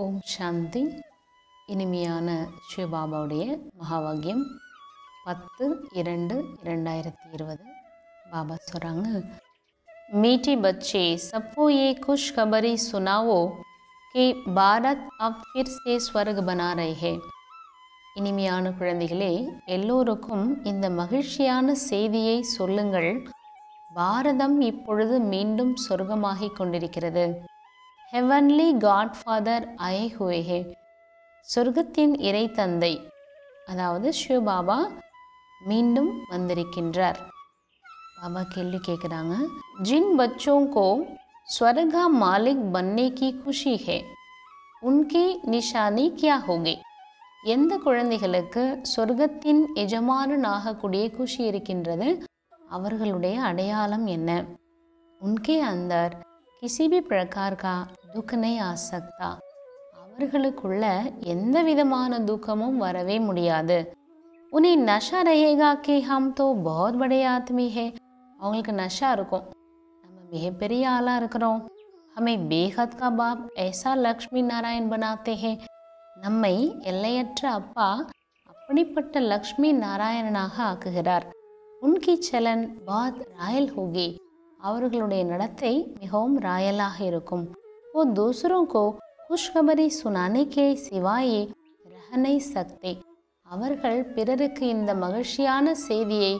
ஓம் சாந்தி இனிமையான சிவபாபாவுடைய மகாவாக்கியம் பத்து இரண்டு இரண்டாயிரத்தி இருபது பாபா சொல்கிறாங்க मीठे बच्चे सबको ये खुशखबरी सुनाओ कि भारत अब फिर से स्वर्ग बना रहे हैं இனிமையான குழந்தைகளே எல்லோருக்கும் இந்த மகிழ்ச்சியான செய்தியை சொல்லுங்கள் பாரதம் இப்பொழுது மீண்டும் சொர்க்கமாகிக் கொண்டிருக்கிறது ஹெவன்லி காட்ஃபாதர் ஐ ஹுவேஹே சொர்க்கத்தின் இறை தந்தை அதாவது ஷிவ் பாபா மீண்டும் வந்திருக்கின்றார். பாபா கேள்வி கேட்குறாங்க ஜின் பச்சோங்கோ ஸ்வர்கா மாலிக் பன்னே கி குஷி ஹே? உன்கி நிஷானி கியா ஹோகே? எந்த குழந்தைகளுக்கு சொர்க்கத்தின் எஜமானனாகக்கூடிய குஷி இருக்கின்றது? அவர்களுடைய அடையாளம் என்ன? உன்கே அந்தார். किसी भी प्रकार का दुख நை आ सकता। அவர்களுக்குள்ள எந்த விதமான துக்கமும் வரவே முடியாது। உனி நஷா ரஹேகா கி ஹம் தோ பஹுத் படே ஆத்மி ஹே அவங்களுக்கு நஷா இருக்கும்। நம்ம மிகப்பெரிய ஆளாக இருக்கிறோம்। ஹமே பேஹத் கா பாப் ஏசா லக்ஷ்மி நாராயண் பனாத்தே ஹே நம்மை எல்லையற்ற அப்பா அப்படிப்பட்ட லக்ஷ்மி நாராயணனாக ஆக்குகிறார்। உன்கி சலன் பாத் ராயல் ஹோகி அவர்களுடைய நடத்தை மிகவும் ராயலாக இருக்கும் ஓ தூசரோं को खुशखबरी सुनाने के सिवाय रह नहीं सकते அவர்கள் பிறருக்கு இந்த மகிழ்ச்சியான செய்தியை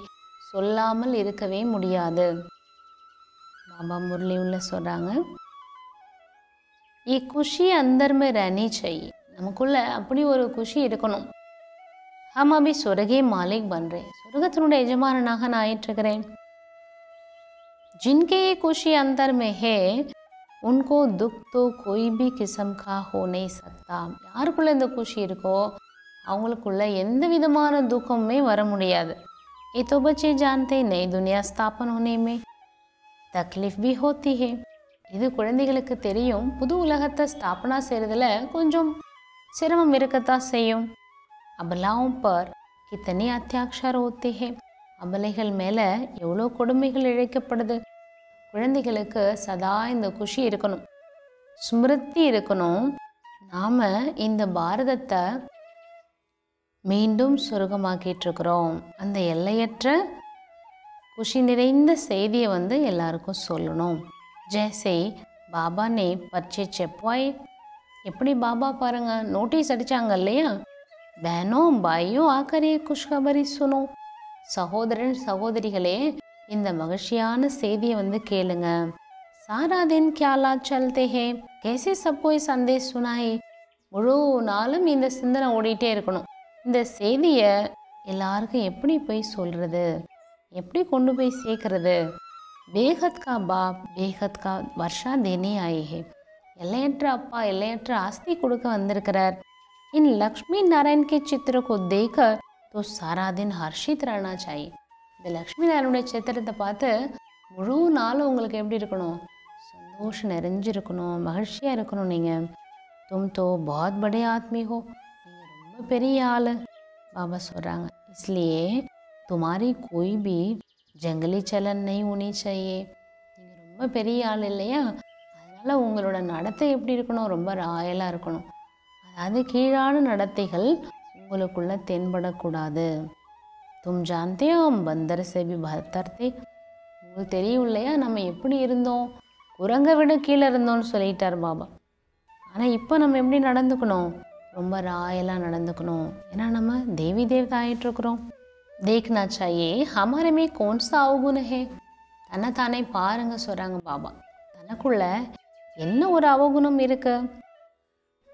சொல்லாமல் இருக்கவே முடியாது பாபா முரளி உள்ள சொல்கிறாங்க ये खुशी अंदर में रहनी चाहिए நமக்குள்ள அப்படி ஒரு குஷி இருக்கணும் ஹம் அபி சொர்கே மாலிக் பண்றேன் சொர்க்கத்தினுடைய எஜமானனாக நான் ஆயிட்டிருக்கிறேன் जिनके ये खुशी अंदर में है उनको दुख तो कोई भी किस्म का हो नहीं सकता யாருக்குள்ள இந்த குஷி இருக்கோ அவங்களுக்குள்ள எந்த விதமான துக்கமுமே வர முடியாது ये तो बच्चे जानते हैं नई दुनिया स्थापन होने में तकलीफ भी होती है இது குழந்தைகளுக்கு தெரியும் புது உலகத்தை ஸ்தாபனா செய்கிறதுல கொஞ்சம் சிரமம் இருக்கத்தான் செய்யும் அபலாவும் பர் கித்தனி அத்தியாக்ஷர் ஓத்தே ஹே அபலைகள் மேலே எவ்வளோ கொடுமைகள் இழைக்கப்படுது குழந்தைகளுக்கு சதா இந்த குஷி இருக்கணும் ஸ்மிருதி இருக்கணும். நாம் இந்த பாரதத்தை மீண்டும் சுருகமாக்கிட்டுருக்குறோம். இருக்கிறோம் அந்த எல்லையற்ற குஷி நிறைந்த செய்தியை வந்து எல்லாருக்கும் சொல்லணும். ஜெய்சே பாபா நே பச்சை செப்பாய் எப்படி பாபா பாருங்க நோட்டீஸ் அடித்தாங்க இல்லையா? பேனோ பாயோ ஆக்கரே குஷ்கபரி சுனோ. சகோதரன் சகோதரிகளே இந்த மகிழ்ச்சியான செய்தியை வந்து கேளுங்க சாரா தின் கியாலா சல்தே ஹே கேசே சப்போய் சந்தேஷ் சுனாயே முழு நாளும் இந்த சிந்தனை ஓடிட்டே இருக்கணும் இந்த செய்தியை எல்லாருக்கும் எப்படி போய் சொல்கிறது எப்படி கொண்டு போய் சேர்க்கறது பேகத் கா பாப் பேகத் கா வர்ஷா தேனே ஆயே ஹே எல்லையற்ற அப்பா எல்லையற்ற ஆஸ்தி கொடுக்க வந்திருக்கிறார் इन लक्ष्मी नारायण के चित्र को देखकर तो सारा दिन हर्षित रहना चाहिए இந்த லக்ஷ்மி நாராயணனுடைய சித்திரத்தை பார்த்து முழு நாளும் உங்களுக்கு எப்படி இருக்கணும்? சந்தோஷம் நிறைஞ்சிருக்கணும் மகிழ்ச்சியாக இருக்கணும் நீங்கள் தும் தோ பாத் படே ஆத்மீகோ. நீங்கள் ரொம்ப பெரிய ஆள் பாபா சொல்கிறாங்க இஸ்லியே துமாரி கோய் பி ஜங்கலி சலன் உனி செய்யே நீங்கள் ரொம்ப பெரிய ஆள் இல்லையா? அதனால் உங்களோட நடத்தை எப்படி இருக்கணும்? ரொம்ப ராயலாக இருக்கணும். அதாவது கீழான நடத்தைகள் உங்களுக்குள்ளே தென்படக்கூடாது. தும் ஜான்தே ஹம் பந்தர் செபி பத்தர்த்தே உங்களுக்கு தெரியும் இல்லையா நம்ம எப்படி இருந்தோம் குரங்கை விட கீழே இருந்தோம்னு சொல்லிட்டார் பாபா ஆனால் இப்போ நம்ம எப்படி நடந்துக்கணும் ரொம்ப ராயலாக நடந்துக்கணும் ஏன்னா நம்ம தேவி தேவதா ஆகிட்டுருக்குறோம் தேக்னா சாயே ஹமாரமே கோன்சா அவுகுன ஹே தன்னை தானே பாருங்க சொல்கிறாங்க பாபா தனக்குள்ள என்ன ஒரு அவகுணம் இருக்கு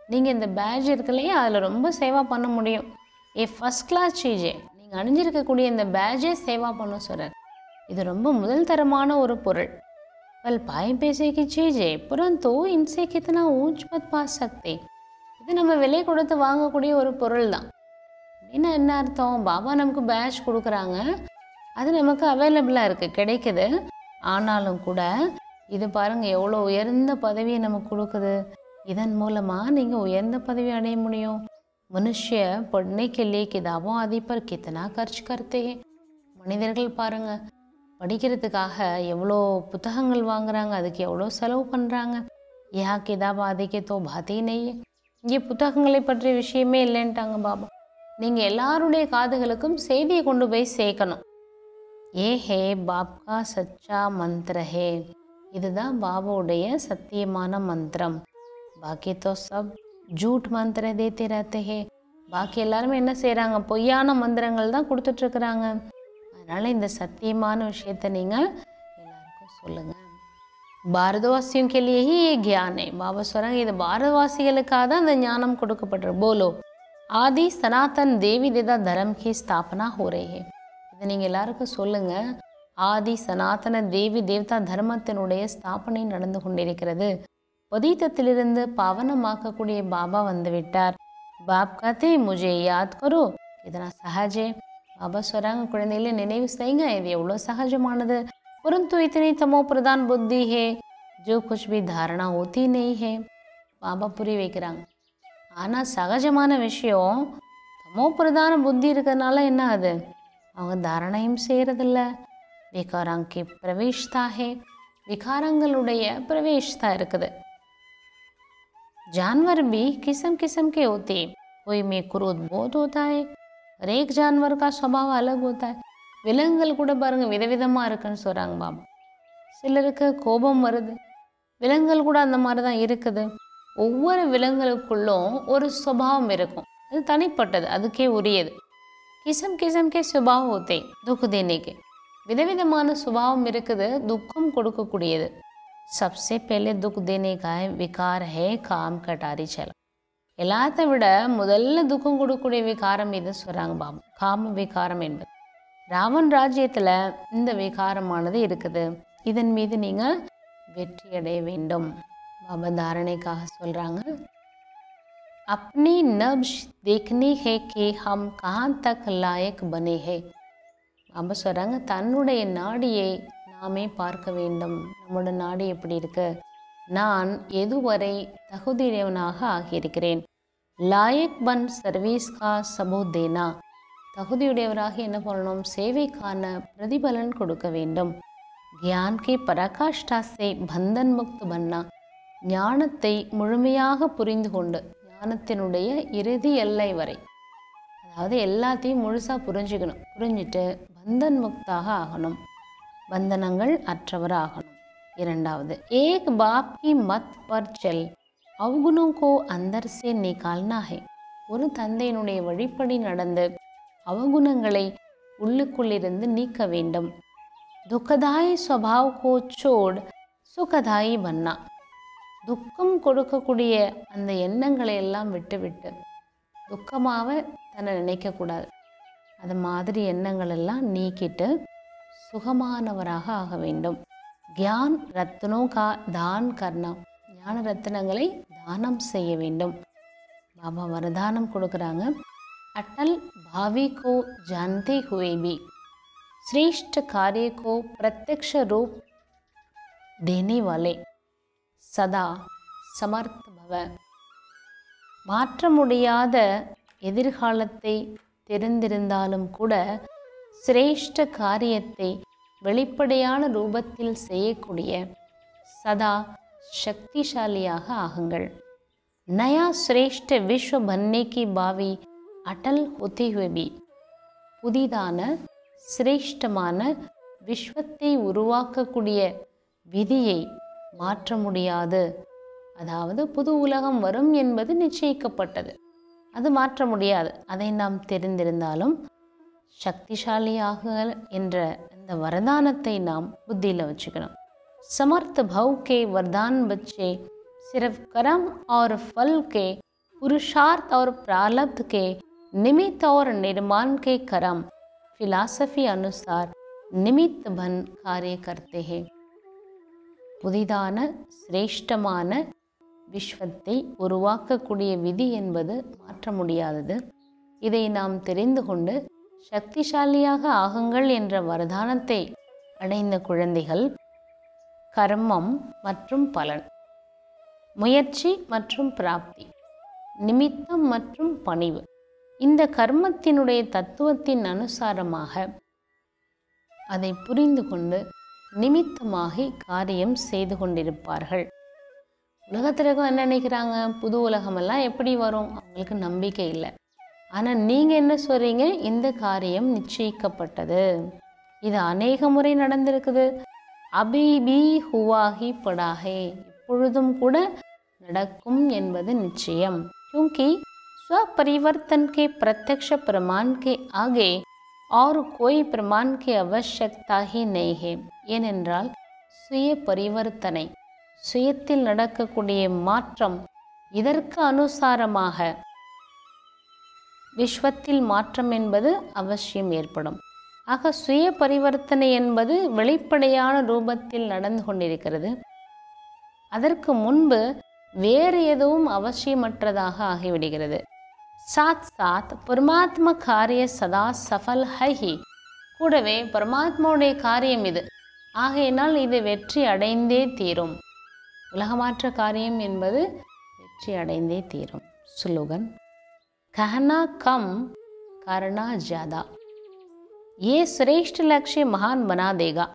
நீங்கள் இந்த பேட்ச் இருக்கு இல்லையா அதில் ரொம்ப சேவா பண்ண முடியும் ஏ ஃபஸ்ட் கிளாஸ் சீஜே நீங்கள் அணிஞ்சிருக்கக்கூடிய இந்த பேஜே சேவா பண்ண சொல்கிறார் இது ரொம்ப முதல் தரமான ஒரு பொருள். பல் பாய் பேசைக்கு சீஜே புறந்தோ இன்சே கித்தனா ஊஞ்ச் மத் பா சக்தி. இது நம்ம விலை கொடுத்து வாங்கக்கூடிய ஒரு பொருள் தான் அப்படின்னா என்ன அர்த்தம்? பாபா நமக்கு பேட்ச் கொடுக்குறாங்க. அது நமக்கு அவைலபிளாக இருக்குது கிடைக்குது. ஆனாலும் கூட இது பாருங்கள் எவ்வளோ உயர்ந்த பதவியை நமக்கு கொடுக்குது. இதன் மூலமாக நீங்கள் உயர்ந்த பதவி அடைய முடியும். மனுஷ்ய पढ़ने के लिए किताबों आदि पर कितना खर्च करते हैं மனிதர்கள் பாருங்க படிக்கிறதுக்காக எவ்வளோ புத்தகங்கள் வாங்குறாங்க அதுக்கு எவ்வளோ செலவு பண்ணுறாங்க யா கிதாப் ஆதிக்கு தோ பாத்தே நெய் இங்கே புத்தகங்களை பற்றிய விஷயமே இல்லைன்ட்டாங்க பாபா நீங்கள் எல்லாருடைய காதுகளுக்கும் செய்தியை கொண்டு போய் சேர்க்கணும் ஏ ஹே பாப்கா சச்சா மந்திர ஹே இதுதான் பாபாவுடைய சத்தியமான மந்திரம் பாக்கி தோ சப் ஜூட் மந்திர தேத்தி தேத்திரத்தையே பாக்கி எல்லாருமே என்ன செய்கிறாங்க பொய்யான மந்திரங்கள் தான் கொடுத்துட்ருக்குறாங்க. அதனால் இந்த சத்தியமான விஷயத்தை நீங்கள் எல்லாருக்கும் சொல்லுங்கள் பாரதவாசியும் கெளியகி ஏ கியானே பாபா சொல்கிறாங்க இது பாரதவாசிகளுக்காக தான் இந்த ஞானம் கொடுக்கப்பட்டு போலோ ஆதி சனாதன் தேவி தேதா தரம் கி ஸ்தாபனா ஹோரேயே இதை நீங்கள் எல்லாருக்கும் சொல்லுங்கள் ஆதி சனாதன தேவி தேவதா தர்மத்தினுடைய ஸ்தாபனை நடந்து கொண்டிருக்கிறது. பதீத்தத்திலிருந்து பாவனமாக்கக்கூடிய பாபா வந்து விட்டார் பாப் கதே முஜே யாத் கரோ இதனா சஹஜே பாபா சொல்கிறாங்க குழந்தைகளை நினைவு செய்யுங்க இது எவ்வளோ சகஜமானது परंतु इतनी तमो प्रधान बुद्धि है जो कुछ भी धारणा होती नहीं है பாபா புரிய வைக்கிறாங்க ஆனால் சகஜமான விஷயம் தமோ பிரதான புத்தி இருக்கிறதுனால என்ன அது அவங்க தாரணையும் செய்கிறதில்ல விகாராங்கி பிரவேஷ்தா ஹே விகாரங்களுடைய பிரவேஷ்தா இருக்குது जानवर भी किस्म किस्म के होते हैं कोई में क्रोध बहुत होता है हर एक जानवर का स्वभाव अलग होता है விலங்குகள் கூட பாருங்க விதவிதமாக இருக்குன்னு சொல்கிறாங்க பாபா சிலருக்கு கோபம் வருது விலங்குகள் கூட அந்த மாதிரி தான் இருக்குது ஒவ்வொரு விலங்குகளுக்குள்ளும் ஒரு சுபாவம் இருக்கும் அது தனிப்பட்டது அதுக்கே உரியது கிசம் கிசம் கே சுபாவம் होते துக் தேனேக்கு விதவிதமான சுபாவம் இருக்குது துக்கம் கொடுக்கக்கூடியது सबसे पहले दुख देने का है विकार है काम कटारी चला எல்லாத்த விட முதல்ல துக்கம் கொடுக்கக்கூடிய விகாரம் இது சொல்கிறாங்க பாபா காம விகாரம் என்பது ராவன் ராஜ்யத்தில் இந்த விகாரமானது இருக்குது இதன் மீது நீங்கள் வெற்றி அடைய வேண்டும் பாபா தாரணைக்காக சொல்கிறாங்க अपनी नब्ज देखनी है कि हम कहाँ तक लायक बने हैं பாபா சொல்கிறாங்க தன்னுடைய நாடியை நாமே பார்க்க வேண்டும். நம்மளோட நாடு எப்படி இருக்கு? நான் எதுவரை தகுதியுடையவனாக ஆகியிருக்கிறேன்? லாயக் பன் சர்வீஸ் கா சபோதேனா? தகுதியுடையவராக என்ன பண்ணணும்? சேவைக்கான பிரதிபலன் கொடுக்க வேண்டும். கியான் கே பராகாஷ்டா பந்தன் முக்து பன்னா ஞானத்தை முழுமையாக புரிந்து கொண்டு ஞானத்தினுடைய இறுதி எல்லை வரை. அதாவது எல்லாத்தையும் முழுசாக புரிஞ்சுக்கணும். புரிஞ்சுட்டு பந்தன் முக்தாக ஆகணும். பந்தனங்கள் அற்றவராகணும். இரண்டாவது ஏக் பாப் கி மத் பர் செல் அவகுணம் கோ அந்தர் சே நிகால்னா ஹே ஒரு தந்தையினுடைய வழிப்படி நடந்து அவகுணங்களை உள்ளுக்குள்ளிருந்து நீக்க வேண்டும். துக்கதாய் ஸ்வபாவ் கோ சோட் சுகதாயி பன்னா துக்கம் கொடுக்கக்கூடிய அந்த எண்ணங்களை எல்லாம் விட்டுவிட்டு துக்கமாக தன்னை நினைக்கக்கூடாது. அது மாதிரி எண்ணங்கள் எல்லாம் நீக்கிட்டு சுகமானவராக ஆக வேண்டும் கியான் ரத்னோ கா தான் கர்ணா ஞான ரத்தினங்களை தானம் செய்ய வேண்டும் பாபா வரதானம் கொடுக்குறாங்க अटल भावी को जानते हुए भी श्रेष्ठ कार्य को प्रत्यक्ष रूप देने वाले சதா சமர்த் பவ மாற்ற முடியாத எதிர்காலத்தை தெரிந்திருந்தாலும் கூட சிரேஷ்ட காரியத்தை வெளிப்படையான ரூபத்தில் செய்யக்கூடிய சதா சக்திசாலியாக ஆகுங்கள் नया श्रेष्ठ विश्व बनने की बावी அடல் होते हुए भी புதிதான சிரேஷ்டமான விஸ்வத்தை உருவாக்கக்கூடிய விதியை மாற்ற முடியாது அதாவது புது உலகம் வரும் என்பது நிச்சயிக்கப்பட்டது அது மாற்ற முடியாது அதை நாம் தெரிந்திருந்தாலும் சக்திசாலியாக என்ற இந்த வரதானத்தை நாம் புத்தியில் வச்சுக்கணும் समर्थ भव के वरदान बच्चे सिर्फ कर्म और फल के पुरुषार्थ और प्रारब्ध के निमित्त और निर्माण के कर्म फिलासफी अनुसार निमित्त बन कार्य करते हैं புதிதான சிரேஷ்டமான விஸ்வத்தை உருவாக்கக்கூடிய விதி என்பது மாற்ற முடியாதது இதை நாம் தெரிந்து கொண்டு சக்திசாலியாக ஆகுங்கள் என்ற வரதானத்தை அடைந்த குழந்தைகள் கர்மம் மற்றும் பலன் முயற்சி மற்றும் பிராப்தி நிமித்தம் மற்றும் பணிவு. இந்த கர்மத்தினுடைய தத்துவத்தின் அனுசாரமாக அதை புரிந்து கொண்டு நிமித்தமாகி காரியம் செய்து கொண்டிருப்பார்கள். உலகத்திற்கும் என்ன நினைக்கிறாங்க? புது உலகமெல்லாம் எப்படி வரும்? அவங்களுக்கு நம்பிக்கை இல்லை. ஆனால் நீங்கள் என்ன சொல்கிறீங்க இந்த காரியம் நிச்சயிக்கப்பட்டது இது அநேக முறை நடந்திருக்குது அபிபி ஹுவாஹி படாகே இப்பொழுதும் கூட நடக்கும் என்பது நிச்சயம் क्योंकि स्वपरिवर्तन के प्रत्यक्ष प्रमाण के आगे और कोई प्रमाण की आवश्यकता ही नहीं है ஏனென்றால் சுய பரிவர்த்தனை சுயத்தில் நடக்கக்கூடிய மாற்றம் இதற்கு அனுசாரமாக விஸ்வத்தில் மாற்றம் என்பது அவசியம் ஏற்படும். ஆக சுய பரிவர்த்தனை என்பது வெளிப்படையான ரூபத்தில் நடந்து கொண்டிருக்கிறது. அதற்கு முன்பு வேறு எதுவும் அவசியமற்றதாக ஆகிவிடுகிறது. சாத் சாத் பரமாத்ம காரிய சதா சஃபல் ஹஹி. கூடவே பரமாத்மாவுடைய காரியம் இது. ஆகையினால் இது வெற்றி அடைந்தே தீரும். உலகமாற்ற காரியம் என்பது வெற்றி அடைந்தே தீரும். சுலுகன். कहना कम करना ज़्यादा ये சிரேஷ்ட லட்சிய மகான் பனா தேகா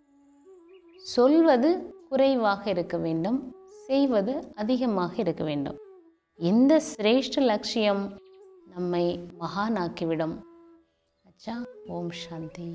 சொல்வது குறைவாக இருக்க வேண்டும் செய்வது அதிகமாக இருக்க வேண்டும் இந்த சிரேஷ்ட லட்சியம் நம்மை மகானாக்கிவிடும் அச்சா ஓம் சாந்தி